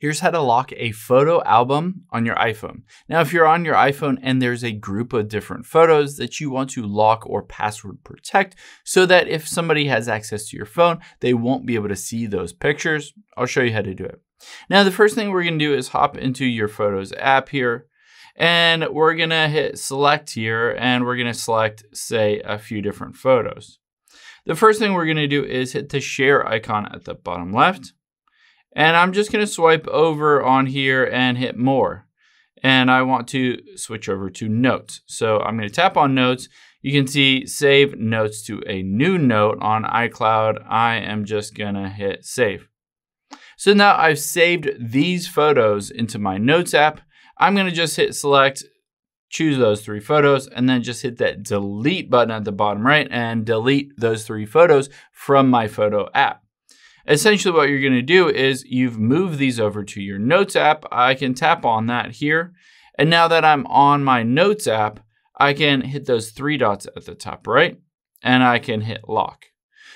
Here's how to lock a photo album on your iPhone. Now, if you're on your iPhone and there's a group of different photos that you want to lock or password protect so that if somebody has access to your phone, they won't be able to see those pictures, I'll show you how to do it. Now, the first thing we're gonna do is hop into your Photos app here, and we're gonna hit select here, and we're gonna select, say, a few different photos. The first thing we're gonna do is hit the share icon at the bottom left. And I'm just going to swipe over on here and hit more. And I want to switch over to notes. So I'm going to tap on notes. You can see save notes to a new note on iCloud. I am just going to hit save. So now I've saved these photos into my notes app. I'm going to just hit select, choose those three photos, and then just hit that delete button at the bottom right and delete those three photos from my photo app. Essentially what you're gonna do is you've moved these over to your Notes app. I can tap on that here. And now that I'm on my Notes app, I can hit those three dots at the top right, and I can hit lock.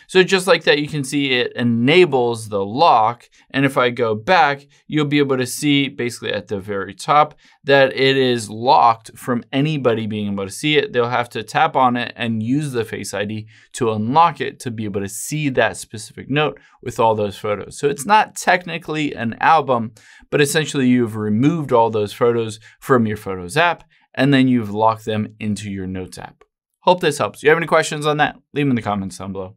So just like that, you can see it enables the lock. And if I go back, you'll be able to see basically at the very top that it is locked from anybody being able to see it. They'll have to tap on it and use the Face ID to unlock it to be able to see that specific note with all those photos. So it's not technically an album, but essentially you've removed all those photos from your Photos app and then you've locked them into your Notes app. Hope this helps. If you have any questions on that, leave them in the comments down below